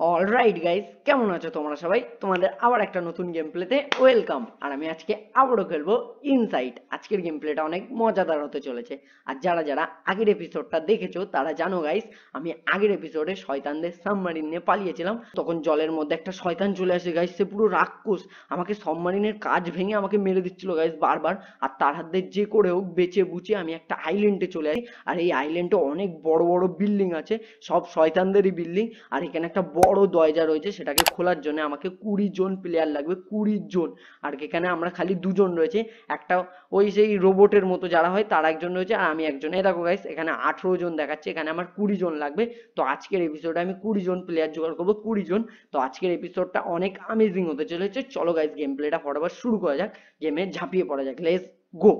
Alright guys কেমন আছো তোমরা সবাই? তোমাদের আবার একটা নতুন গেম প্লেতে ওয়েলকাম আর আমি আজকে আবারও খেলব ইনসাইট আজকের গেম প্লেটা অনেক মজাদার হতে চলেছে। আর যারা যারা আগের এপিসোডটা দেখেছ, তারা জানো গাইস আমি আগের এপিসোডে শয়তানদের সাবমারিন নিয়ে পালিয়েছিলাম। তখন জলের মধ্যে একটা শয়তান চলে আসে গাইস সে পুরো রাক্ষস। আমাকে সাবমারিনের কাজ ভেঙে আমাকে মেরে দিচ্ছিল গাইস বারবার। আর তার হাত যে করে হোক, বেঁচে বুচে আমি একটা আইল্যান্ডে চলে আসি। আর এই আইল্যান্ডে অনেক বড় বড় বিল্ডিং আছে। সব শয়তানদেরই বিল্ডিং আর এখানে একটা বড় দরজা রয়েছে সেটাকে খোলার জন্য আমাকে কুড়ি জন প্লেয়ার লাগবে, কুড়ি জন। আর এখানে আমরা খালি দুজন রয়েছে। একটা ওই সেই রোবটের মতো যারা হয়, তারা একজন রয়েছে আর আমি একজন। এই দেখো গাইস এখানে আঠেরো জন দেখাচ্ছে, এখানে আমার কুড়ি জন লাগবে। তো আজকের এপিসোডে আমি কুড়ি জন প্লেয়ার জোগাড় করব, কুড়ি জন। তো আজকের এপিসোডটা অনেক আমেজিং হতে চলেছে। চলো গাইস গেম প্লেটা ফটাফট শুরু করা যাক গেমে ঝাঁপিয়ে পড়া যাক। লেস গো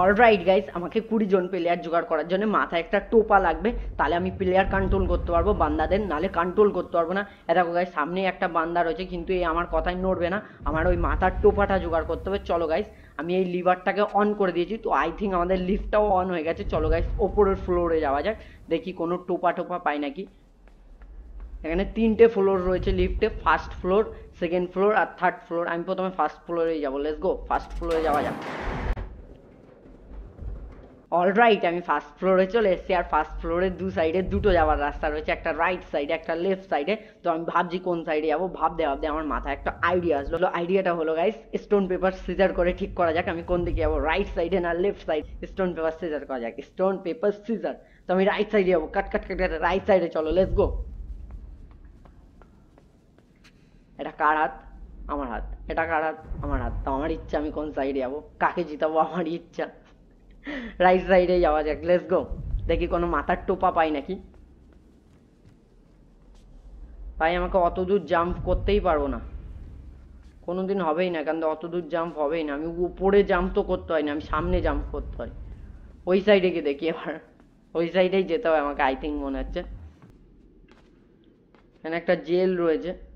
অলরাইট গাইস আমাকে কুড়ি জন প্লেয়ার জোগাড় করার জন্য মাথায় একটা টোপা লাগবে। তাহলে আমি প্লেয়ার কন্ট্রোল করতে পারব বান্দাদের নালে কন্ট্রোল করতে পারব না। দেখো গাইস সামনে একটা বান্দা রয়েছে, কিন্তু এই আমার কথাই নড়বে না। আমার ওই মাথার টোপাটা জোগাড় করতে হবে। চলো গাইস আমি এই লিভারটাকে অন করে দিয়েছি। তো আই থিঙ্ক আমাদের লিফটটাও অন হয়ে গেছে। চলো গাইস ওপরের ফ্লোরে যাওয়া যাক। দেখি কোনো টোপা টোপা পাই নাকি। এখানে তিনটে ফ্লোর রয়েছে লিফটে ফার্স্ট ফ্লোর সেকেন্ড ফ্লোর আর থার্ড ফ্লোর আমি প্রথমে ফার্স্ট ফ্লোরেই যাব। লেটস গো ফার্স্ট ফ্লোরে যাওয়া যাক। অলরাইট আমি ফার্স্ট ফ্লোরে চলে এসেছি আর ফার্স্ট ফ্লোরের দু সাইডে দুটো যাওয়ার রাস্তা রয়েছে, একটা রাইট সাইডে একটা লেফট সাইডে তো আমি ভাবছি কোন সাইডে যাব? ভাবতে ভাবতে আমার মাথায় একটা আইডিয়া আসলো। আইডিয়াটা হলো গাইস স্টোন পেপার সিজার করে ঠিক করা যাক আমি কোন দিকে যাব রাইট সাইডে না left side stone paper scissor করা যাক স্টোন পেপার সিজার তো আমি রাইট সাইডে যাব কাট কাট কাট কাট রাইট সাইডে চলো লেটস গো এটা কার হাত? আমার হাত। এটা কার হাত? আমার হাত। তো আমার ইচ্ছা আমি কোন সাইডে যাব? কাকে জিতাবো? আমার ইচ্ছা। রাইট সাইডে যাওয়া যাক লেটস গো দেখি কোনো মাথার টোপা পাই নাকি? ভাই, আমাকে অত দূর জাম্প করতেই পারব না। কোনোদিন হবেই না, কারণ অত দূর জাম্প হবেই না। আমি উপরে জাম্প তো করতে হয় না, আমি সামনে জাম্প করতে হয়। ওই সাইডে গিয়ে দেখি এবার। ওই সাইডেই যেতে হয় আমাকে আই থিঙ্ক মনে হচ্ছে। এখানে একটা জেল রয়েছে।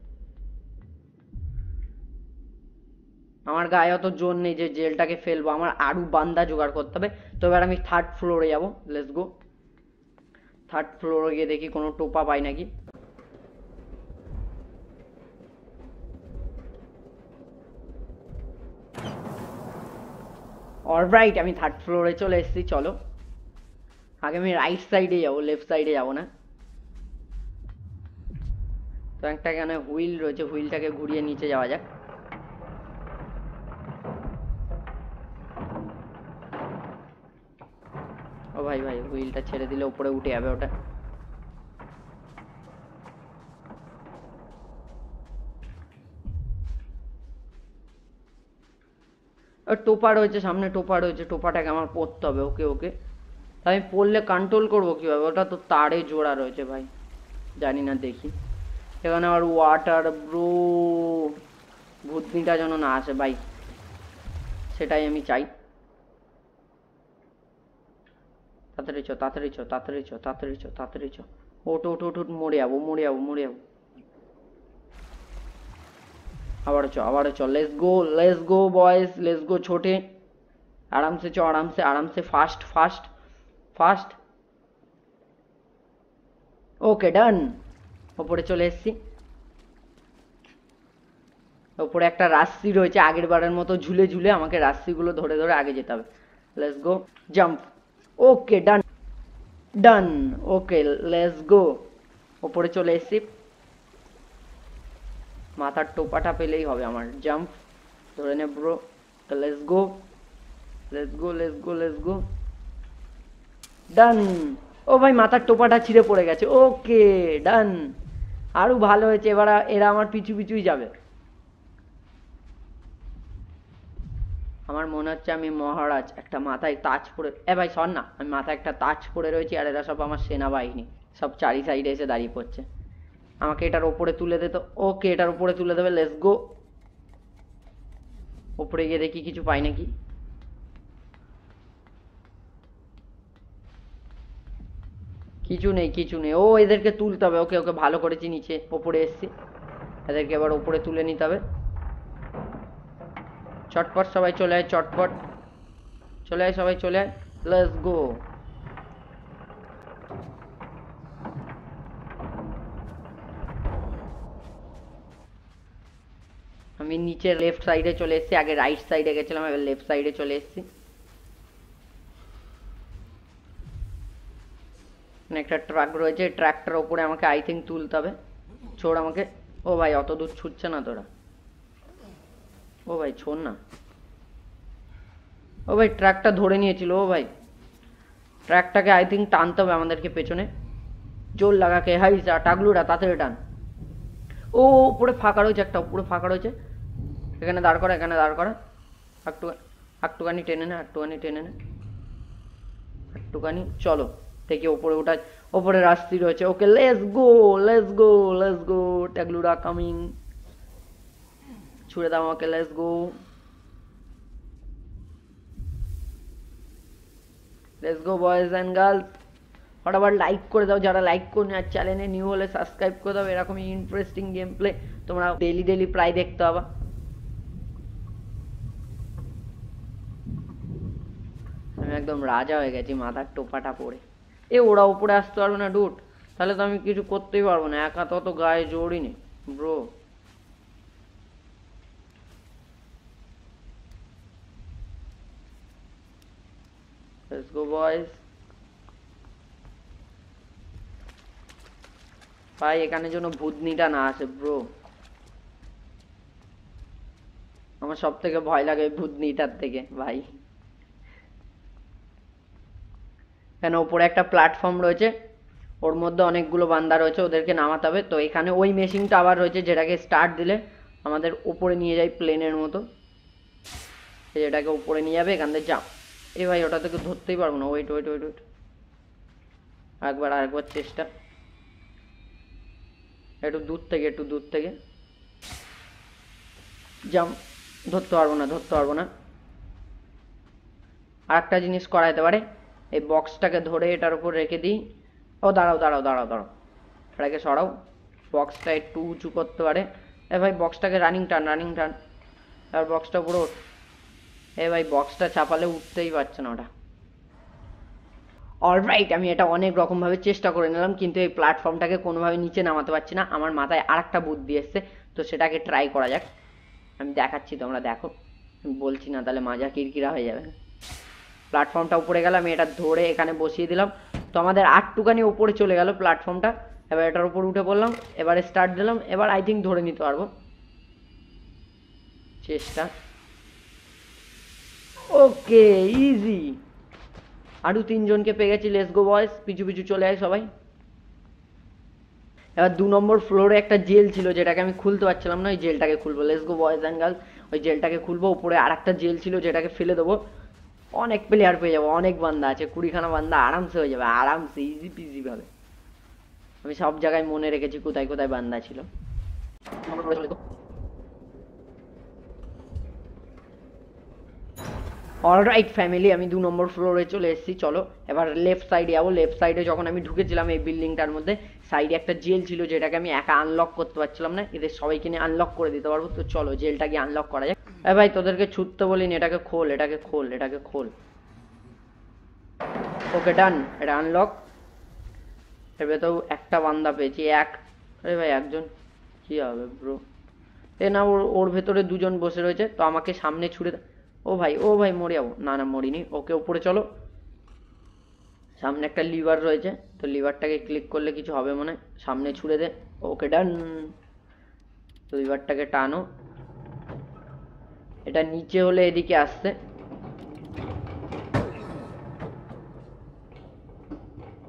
আমার গায়ে অত জোর নেই যে জেলটাকে ফেলব, আমার আরও বান্দা জোগাড় করতে হবে। তো এবার আমি থার্ড ফ্লোরে যাব লেটস গো থার্ড ফ্লোরে গিয়ে দেখি কোনো টোপা পাই নাকি। অলরাইট আমি থার্ড ফ্লোরে চলে এসেছি, চলো। আগে আমি রাইট সাইডে যাব লেফট সাইডে যাব না। তো একটা এখানে হুইল রয়েছে হুইলটাকে ঘুরিয়ে নিচে যাওয়া যাক ও ভাই ভাই, হুইলটা ছেড়ে দিলে উপরে উঠে যাবে ওটা। টোপা রয়েছে সামনে, টোপা রয়েছে, টোপাটাকে আমার পড়তে হবে, ওকে ওকে। আমি পড়লে কন্ট্রোল করব কীভাবে? ওটা তো তারে জোড়া রয়েছে ভাই, জানি না, দেখি। এখানে আবার ওয়াটার ব্রো ভূতনিটা যেন না আসে, ভাই। সেটাই আমি চাই। তাড়াতাড়ি চ তাড়াতাড়ি চ তাড়াতাড়ি চ তাড়াতাড়ি চ তাড়াতাড়ি চ। ওট ওট ওট ওট মরে যাব মরে যাব মরে যাব। আবার চ আবার চ let's go let's go boys let's go ছোটে। আরামসে চ, আরামসে আরামসে fast fast fast okay done ওপরে চলে এসছি। ওপরে একটা রাস্সি রয়েছে আগের বারের মতো ঝুলে ঝুলে আমাকে রাস্সিগুলো ধরে ধরে আগে যেতে হবে। Let's go jump okay done done okay let's go ওপরে চলে এসছি। মাথার টোপাটা পেলেই হবে আমার। জাম্প ধরে নে ব্রো তো let's go let's go let's go let's go done ও ভাই, মাথার টোপাটা ছিঁড়ে পড়ে গেছে। ওকে ডান আরও ভালো হয়েছে। এবার এরা আমার পিছু পিছুই যাবে। আমার মনে হচ্ছে আমি মহারাজ, একটা মাথায় তাজ পরে, এ ভাই শোন না, আমি মাথায় একটা তাজ পরে রয়েছি আর এরা সব আমার সেনাবাহিনী, সব চারি সাইডে এসে দাঁড়িয়ে পড়ছে। আমাকে এটার ওপরে তুলে দে তো। ওকে, এটার ওপরে তুলে দেবে, লেটস গো। ওপরে গিয়ে দেখি কিছু পাই নাকি। কিছু নেই কিছু নেই। ও, এদেরকে তুলতে হবে। ওকে ওকে ভালো করেছি নিচে ওপরে এসছি। এদেরকে এবার ওপরে তুলে নিতে হবে। চটপট, সবাই চলে আয়, চটপট। চলে আয়, সবাই চলে আয়। লেটস গো আমি নিচে লেফট সাইডে চলে এসেছি, আগে রাইট সাইডে গেছিলাম, এবার লেফট সাইডে চলে এসেছি। একটা ট্রাক রয়েছে ট্রাকটার ওপরে আমাকে আই থিঙ্ক তুলতে হবে। ছোড় আমাকে। ও ভাই, অত দূর ছুটছে না তোরা। ও ভাই ছোড় না। ও ভাই ট্র্যাকটা ধরে নিয়েছিল, ও ভাই। ট্র্যাকটাকে আই থিঙ্ক টানতে হবে আমাদেরকে পেছনে। জোর লাগাকে, হাই যা টাগলুটা তাড়াতাড়ি টান। ও উপরে ফাঁকা রয়েছে একটা, উপরে ফাঁকা রয়েছে। এখানে দাঁড় করা, এখানে দাঁড় করা। একটু একটুখানি টেনে না, একটুখানি টেনে না। একটুখানি, চলো থেকে ওপরে ওঠা ওপরে রাস্তি রয়েছে। Okay let's go let's go let's go ট্যাগলুরা coming ছুড়ে দাও আমাকে let's go let's go boys and girls ফটাফট লাইক করে দাও, যারা লাইক করে আর চ্যানেলে নিউ হলে সাবস্ক্রাইব করে দাও, এরকমই ইন্টারেস্টিং গেম প্লে তোমরা ডেলি ডেলি প্রায় দেখতে পাবা। আমি একদম রাজা হয়ে গেছি, মাথার টোপাটা পরে এ, ওরা উপরে আসতে পারবে না ডুট তাহলে তো আমি কিছু করতেই পারব না, একা তো গায়ে জোরই নেই। Bro Let's go, boys. ভাই, এখানে যেন ভূতনিটা না আসে ব্রো আমার সব থেকে ভয় লাগে ভূতনিটার থেকে, ভাই। এখানে ওপরে একটা প্ল্যাটফর্ম রয়েছে, ওর মধ্যে অনেকগুলো বান্দা রয়েছে, ওদেরকে নামাতে হবে। তো এখানে ওই মেশিনটা আবার রয়েছে, যেটাকে স্টার্ট দিলে আমাদের উপরে নিয়ে যায় প্লেনের মতো। যেটাকে উপরে নিয়ে যাবে, এখান থেকে জাম এ ভাই, ওটা থেকে ধরতেই পারব না। ওয়েট ওয়েট ওয়েট ওয়েট একবার, আরেকবার চেষ্টা। একটু দূর থেকে, একটু দূর থেকে। জাম, ধরতে পারব না, ধরতে পারব না। আর একটা জিনিস করা যেতে পারে। এই বক্সটাকে ধরে এটার উপর রেখে দিই। ও, দাঁড়াও দাঁড়াও দাঁড়াও দাঁড়াও। এটাকে সরাও। বক্সটা একটু উঁচু করতে পারে। এ ভাই বক্সটাকে রানিং টান রানিং টান আর বক্সটা পুরো এ ভাই বক্সটা চাপালে উঠতেই পারছে না ওটা। অলরাইট আমি এটা অনেক রকমভাবে চেষ্টা করে নিলাম, কিন্তু এই প্ল্যাটফর্মটাকে কোনোভাবে নিচে নামাতে পারছি না। আমার মাথায় আর একটা বুদ্ধি এসছে, তো সেটাকে ট্রাই করা যাক। আমি দেখাচ্ছি তোমরা, দেখো। বলছি না, তাহলে মাজা কিরকিরা হয়ে যাবে। প্ল্যাটফর্মটা উপরে গেলাম আমি এটা ধরে এখানে বসিয়ে দিলাম। তো আমাদের আটটুখানি উপরে চলে গেল প্ল্যাটফর্মটা এবার এটার উপর উঠে পড়লাম, এবারে স্টার্ট দিলাম। এবার আই থিঙ্ক ধরে নিতে পারব। চেষ্টা। ওকে ইজি আরও তিনজনকে পেয়ে গেছি লেস গো বয়স পিছু পিছু চলে আয় সবাই। এবার দু নম্বর ফ্লোরে একটা জেল ছিল, যেটাকে আমি খুলতে পারছিলাম না, ওই জেলটাকে খুলবো। Let's go boys and girls ওই জেলটাকে খুলবো, উপরে আর একটা জেল ছিল, যেটাকে ফেলে দেবো। অনেক প্লেয়ার পেয়ে যাব, অনেক বান্দা আছে, কুড়িখানা বান্দা আরামসে হয়ে যাবে, আরামসে ইজি পিজি ভাবে। আমি সব জায়গায় মনে রেখেছি কোথায় কোথায় বান্দা ছিল। অলরাইট ফ্যামিলি আমি দু নম্বর ফ্লোরে চলে এসেছি, চলো। এবার লেফট সাইডে যাব। লেফট সাইডে যখন আমি ঢুকেছিলাম এই বিল্ডিংটার মধ্যে সাইডে একটা জেল ছিল যেটাকে আমি একা আনলক করতে পারছিলাম না। এদের সবাইকে নিয়ে আনলক করে দিতে পারব। তো চলো জেলটাকে আনলক করা যাক। ভাই, তোদেরকে ছুটতে বলিনি, এটাকে খোল এটাকে খোল এটাকে খোল। ওকে ডান এটা আনলক এর ভেতর একটা বান্দা পেয়েছি, এক। আরে ভাই, একজন। কি হবে ব্রো এ না, ওর ওর ভেতরে দুজন বসে রয়েছে, তো আমাকে সামনে ছুড়ে ও ভাই ও ভাই মরে যাব। না না, মরিনি। ওকে উপরে চলো। সামনে একটা লিভার রয়েছে। তো লিভারটাকে ক্লিক করলে কিছু হবে মনে। সামনে ছুড়ে দে। ওকে ডান তো লিভারটাকে টানো। এটা নিচে হলে এদিকে আসছে।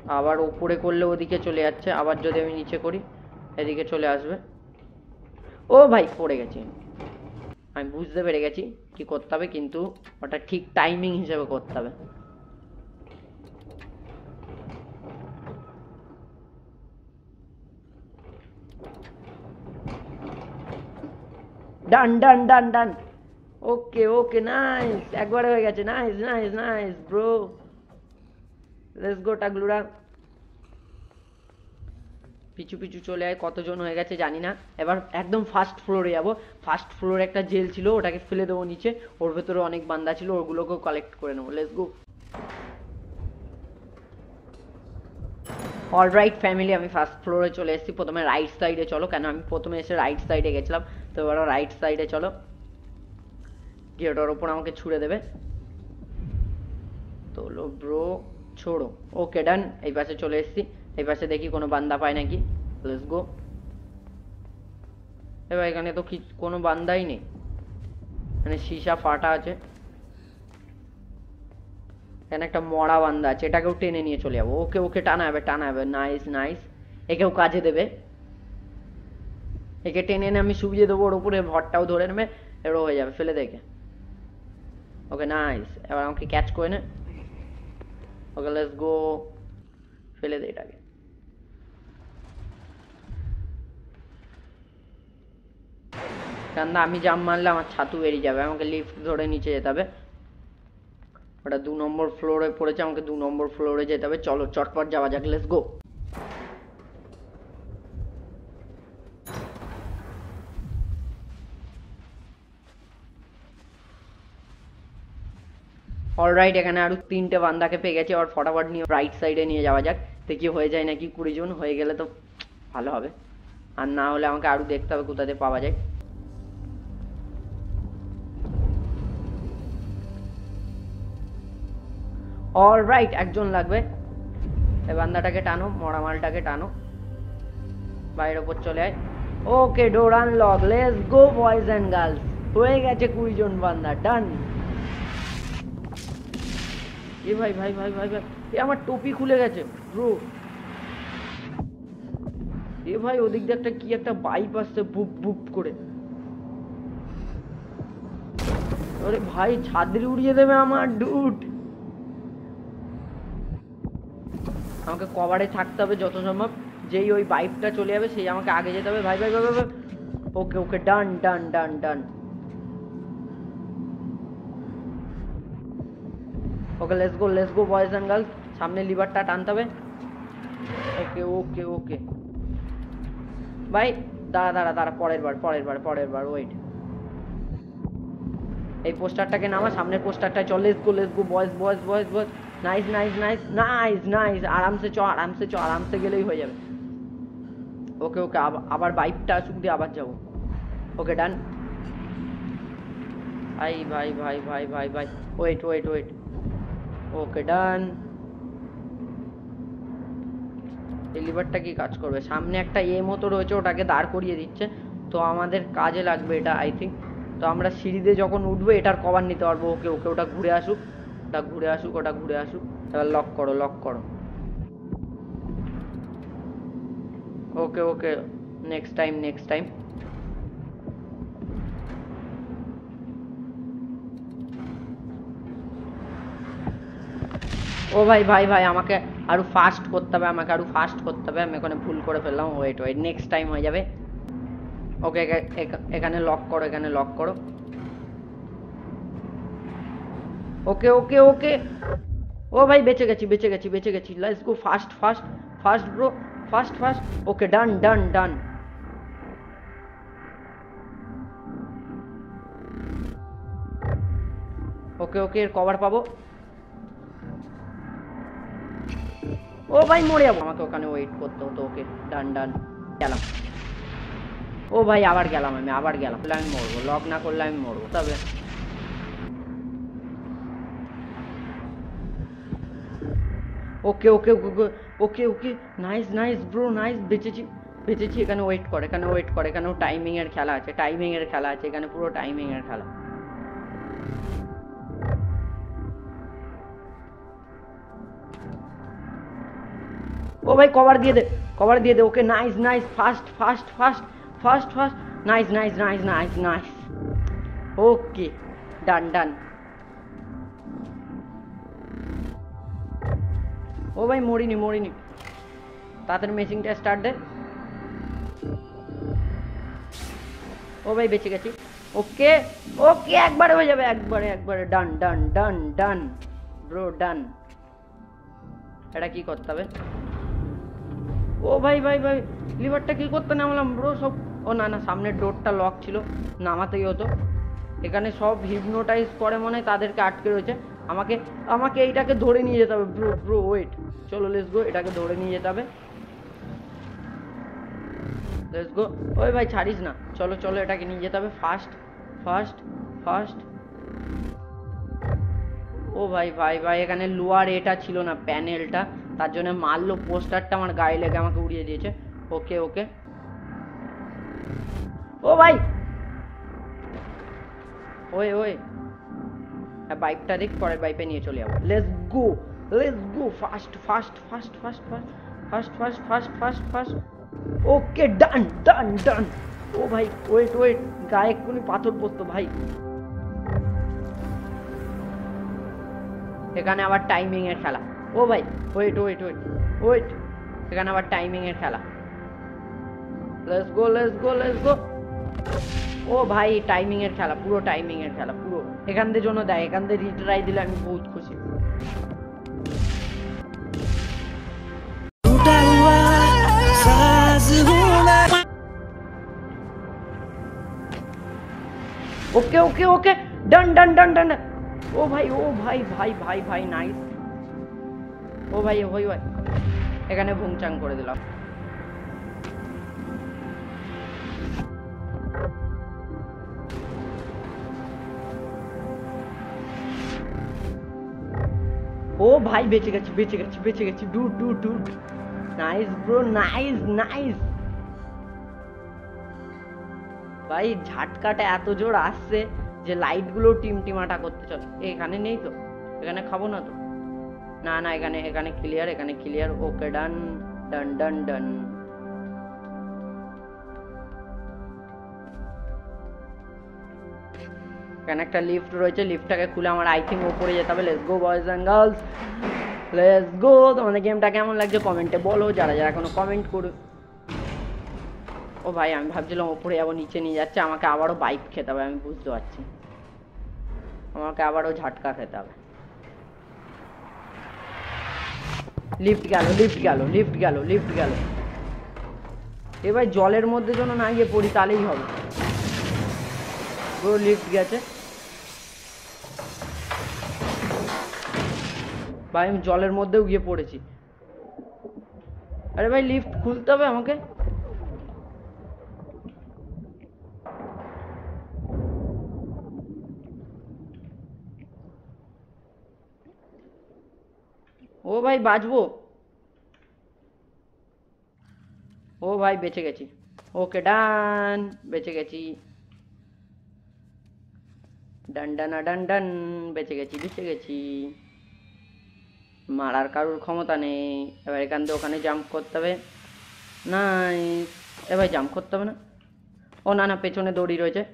আবার উপরে করলে ওদিকে চলে যাচ্ছে। আবার যদি আমি নিচে করি, এদিকে চলে আসবে। ও ভাই, পড়ে গেছি। আমি বুঝতে পেরে গেছি কি করতে হবে, কিন্তু ওটা ঠিক টাইমিং হিসেবে করতে হবে। ডান done done done okay okay nice একবারে হয়ে গেছে। Nice nice nice bro let's go টাগলুরা পিছু পিছু চলে আয়, কতজন হয়ে গেছে জানি না। এবার একদম ফার্স্ট ফ্লোরে যাব। ফার্স্ট ফ্লোরে একটা জেল ছিল, ওটাকে ফেলে দেবো নিচে। ওর ভেতরে অনেক বান্দা ছিল, ওগুলোকেও কালেক্ট করে নেব। লেটস গো অলরাইট ফ্যামিলি আমি ফার্স্ট ফ্লোরে চলে এসেছি। প্রথমে রাইট সাইডে চলো। কেন, আমি প্রথমে এসে রাইট সাইডে গেছিলাম। তো এবার রাইট সাইডে চলো। গিয়ে ওটার ওপর আমাকে ছুড়ে দেবে। তোলো ব্রো ছোড়ো। ওকে ডান এই পাশে চলে এসেছি। এই পাশে দেখি কোনো বান্দা পায় নাকি? লেটস গো এবার এখানে তো কোনো বান্দাই নেই। মানে সীসা ফাটা আছে। এখানে একটা মরা বান্দা আছে। এটাকেও টেনে নিয়ে চলে যাব। ওকে ওকে টানা হবে টানা হবে নাইস নাইস একেও কাজে দেবে। একে টেনে এনে আমি শুবিয়ে দেবো ওর উপরে। ভরটাও ধরে নেবে। এবারও হয়ে যাবে। ফেলে দেখে ওকে নাইস এবার আমাকে ক্যাচ করে নে। ওকে লেটস গো ফেলে দে এটাকে। কারণ আমি জাম মারলে আমার ছাতু বেরিয়ে যাবে, আমাকে লিফট ধরে নিচে যেতে হবে। ওটা দু নম্বর ফ্লোরে পড়েছে, আমাকে দু নম্বর ফ্লোরে যেতে হবে। চলো, চটপট যাওয়া যাক লেটস গো অলরাইট এখানে আরও তিনটে বান্দাকে পেয়ে গেছে আর ফটাফট নিয়ে রাইট সাইডে নিয়ে যাওয়া যাক। দেখি হয়ে যায় নাকি কুড়ি জন, হয়ে গেলে তো ভালো হবে। আর না হলে আমাকে আরও দেখতে হবে কোথাতে পাওয়া যায়। অলরাইট একজন লাগবে। এই বান্দাটাকে টানো, মরা মালটাকে টানো। বাইরের ওপর চলে আয়। Okay door unlock let's go boys and girls হয়ে গেছে কুড়ি জন বান্দা ডান এ ভাই ভাই ভাই ভাই ভাই, এ আমার টুপি খুলে গেছে ব্রো এ ভাই, ওদিক দিয়ে একটা কি একটা বাইপ আসছে বুপ বুপ করে। আরে ভাই ছাদরি উড়িয়ে দেবে আমার ডুট আমাকে কভারে থাকতে হবে যত সম্ভব। যেই ওই বাইকটা চলে যাবে, সেই আমাকে আগে যেতে হবে। ভাই ভাই ভাই ভাই okay okay done done done done okay let's go let's go boys and girls সামনে লিভারটা টানতে হবে। ওকে ওকে ওকে। ভাই, দাঁড়া দাঁড়া দাঁড়া, পরের বার পরের বার পরের বার ওয়েট এই পোস্টারটাকে নামা, সামনের পোস্টারটা চল। Let's go let's go boys boys boys boys nice nice nice nice nice আরামসে চ আরামসে চ, আরামসে গেলেই হয়ে যাবে। ওকে ওকে আবার বাইকটা আসুক দিয়ে আবার যাব। ওকে ডান ভাই ভাই ভাই ভাই ভাই ভাই wait wait wait okay done এই লিভারটা কি কাজ করবে? সামনে একটা এ মতো রয়েছে, ওটাকে দাঁড় করিয়ে দিচ্ছে। তো আমাদের কাজে লাগবে এটা আই থিঙ্ক তো আমরা সিঁড়িতে যখন উঠবো, এটার কভার নিতে পারব। ওকে ওকে, ওটা ঘুরে আসুক। ওটা ঘুরে আসুক, ওটা ঘুরে আসুক। এবার লক করো লক করো। Okay okay next time next time ও ভাই ভাই ভাই, আমাকে আরও ফাস্ট করতে হবে, আমাকে আরও ফাস্ট করতে হবে। আমি এখানে ভুল করে ফেললাম। ওয়েট ওয়েট নেক্সট টাইম হয়ে যাবে। ওকে এখানে লক করো, এখানে লক করো। ওকে ওকে ওকে ও ভাই বেঁচে গেছি বেঁচে গেছি বেঁচে গেছি let's go fast fast fast bro fast fast okay done done done okay okay এর কভার পাবো ও ভাই মরে যাব আমাকে ওখানে ওয়েট করতে হতো ওকে ডান ডান গেলাম ও ভাই আবার গেলাম আমি আবার গেলাম আমি মরবো লক না করলে আমি মরবো তবে okay okay okay okay nice nice bro nice বেঁচেছি বেঁচেছি, এখানে ওয়েট করে, এখানে ওয়েট করে, এখানেও টাইমিং এর খেলা আছে টাইমিং এর খেলা আছে, এখানে পুরো টাইমিং এর খেলা। ও ভাই কভার দিয়ে দে কভার দিয়ে দে, okay nice nice fast fast fast fast fast nice nice nice nice nice okay done done ও ভাই, মরিনি মরিনি। তাড়াতাড়ি মেশিনটা স্টার্ট দে। ও ভাই, বেঁচে গেছি। ওকে ওকে, একবারে হয়ে যাবে, একবারে একবারে। ডান ডান ডান ডান ব্রো ডান এটা কি করতে হবে? ও ভাই ভাই ভাই লিভারটা কি করতে নামলাম? ব্রো সব ও না না সামনের ডোরটা লক ছিল। নামাতেই হতো। এখানে সব হিপনোটাইজ করে মনে হয় তাদেরকে আটকে রয়েছে। আমাকে আমাকে এইটাকে ধরে নিয়ে যেতে হবে। ব্রো ব্রো ওয়েট চলো লেটস গো এটাকে ধরে নিয়ে যেতে হবে। লেটস গো ওই ভাই, ছাড়িস না। চলো চলো, এটাকে নিয়ে যেতে হবে ফাস্ট ফাস্ট ফাস্ট ও ভাই ভাই ভাই, এখানে লোয়ার এটা ছিল না প্যানেলটা তার জন্য মারলো, পোস্টারটা আমার গায়ে লেগে আমাকে উড়িয়ে দিয়েছে। ওকে ওকে। ও ভাই! ওই ওই। বাইকটা দেখ পরের বাইপে নিয়ে চলে যাব। Let's go let's go fast fast fast fast fast fast fast fast fast fast okay done done done ও ভাই ওয়েট ওয়েট গায়ে এক্ষুনি পাথর পড়তো ভাই। এখানে আবার টাইমিং এর খেলা। ও ভাই ওয়েট ওয়েট ওয়েট ওয়েট এখানে আবার টাইমিং এর খেলা। Let's go let's go let's go ও ভাই টাইমিংয়ের খেলা, পুরো টাইমিংয়ের খেলা, পুরো। এখান থেকে জন্য দেয় এখান থেকে রিট্রাই দিলে আমি বহুত খুশি। ওকে okay okay done done done done ও ভাই ও ভাই ভাই ভাই ভাই নাইস ও ভাই, ওই ভাই এখানে ভুংচাং করে দিলাম। ও ভাই, বেঁচে গেছি বেঁচে গেছি বেঁচে গেছি। ডুট ডু ডুট নাইস ব্রো নাইস নাইস ভাই, ঝাটকাটা এত জোর আসছে যে লাইটগুলো টিমটিমাটা করতে চলে। এখানে নেই তো? এখানে খাব না তো? না না, এখানে এখানে ক্লিয়ার এখানে clear okay done done done ডান এখানে একটা লিফট রয়েছে লিফটটাকে খুলে আমার আই থিঙ্ক উপরে যেতে হবে। Let's go boys and girls let's go তোমাদের গেমটা কেমন লাগছে কমেন্টে বলো, যারা যারা কোনো কমেন্ট করো। ও ভাই, আমি ভাবছিলাম ওপরে যাব, নিচে নিয়ে যাচ্ছে, আমাকে আবারও বাইক খেতে হবে, আমি বুঝতে পারছি। আমাকে আবারও ঝাটকা খেতে হবে। লিফট গেল লিফট গেল লিফট গেল লিফট গেল। এবার জলের মধ্যে যেন না গিয়ে পড়ি, তাহলেই হবে। পুরো লিফট গেছে। ভাই আমি জলের মধ্যেও গিয়ে পড়েছি। আরে ভাই লিফট খুলতে হবে আমাকে। ও ভাই বাঁচবো ও ভাই, বেঁচে গেছি। ওকে, ডান, বেঁচে গেছি। ডান, ডানা ডান ডান, বেঁচে গেছি বেঁচে গেছি। মারার কারোর ক্ষমতা নেই। এবার এখান থেকে ওখানে জাম্প করতে হবে। নাই, এবার জাম্প করতে হবে না। ও না না, পেছনে দড়ি রয়েছে।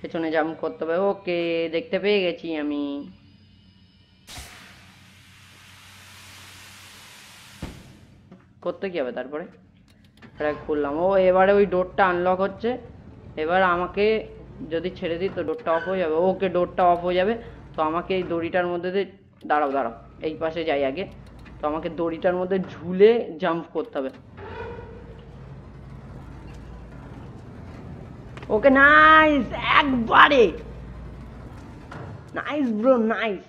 পেছনে জাম্প করতে হবে। ওকে, দেখতে পেয়ে গেছি আমি। করতে কি হবে তারপরে? করলাম ও, এবারে ওই ডোরটা আনলক হচ্ছে। এবার আমাকে যদি ছেড়ে দিই তো ডোরটা অফ হয়ে যাবে। ওকে ডোরটা অফ হয়ে যাবে। তো আমাকে এই দড়িটার মধ্যে দিয়ে দাঁড়াও দাঁড়াও, এই পাশে যাই আগে। তো আমাকে দড়িটার মধ্যে ঝুলে জাম্প করতে হবে। ওকে নাইস একবারে। Nice bro nice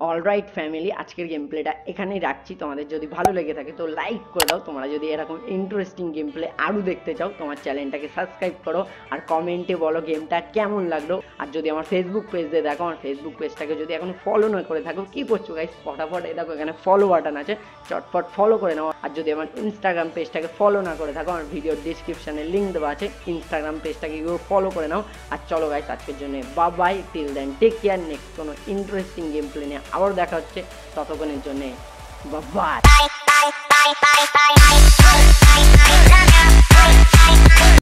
alright family আজকের গেম প্লেটা এখানেই রাখছি। তোমাদের যদি ভালো লেগে থাকে তো লাইক করে দাও। তোমরা যদি এরকম ইন্টারেস্টিং গেম প্লে আরও দেখতে চাও, তোমার চ্যানেলটাকে সাবস্ক্রাইব করো আর কমেন্টে বলো গেমটা কেমন লাগল। আর যদি আমার ফেসবুক পেজ দিয়ে দেখো, আমার ফেসবুক পেজটাকে যদি এখন ফলো না করে থাকো, কী করছ গাইস ফটাফট এই দেখো এখানে ফলো বাটন আছে, চটপট ফলো করে নাও। আর যদি আমার ইনস্টাগ্রাম পেজটাকে ফলো না করে থাকো, আমার ভিডিওর ডিসক্রিপশানে লিঙ্ক দেওয়া আছে ইনস্টাগ্রাম পেজটাকে গিয়ে ফলো করে নাও। আর চলো গাইস আজকের জন্য বা bye till then take care next কোনো ইন্টারেস্টিং গেম প্লে নিয়ে আবারও দেখা হচ্ছে ততক্ষণের জন্যে। বাবা